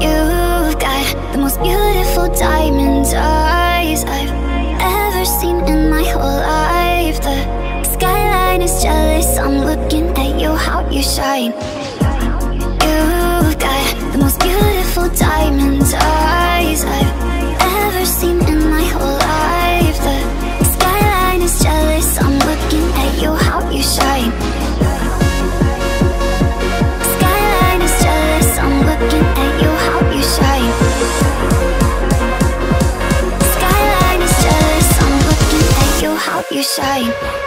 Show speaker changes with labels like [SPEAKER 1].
[SPEAKER 1] You've got the most beautiful diamond eyes I've ever seen in my whole life. The skyline is jealous. I'm looking at you, how you shine diamonds eyes I've ever seen in my whole life. The skyline is jealous, I'm looking at you, how you shine. Skyline is jealous, I'm looking at you, how you shine. Skyline is jealous, I'm looking at you, how you shine